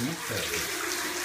Muito sério.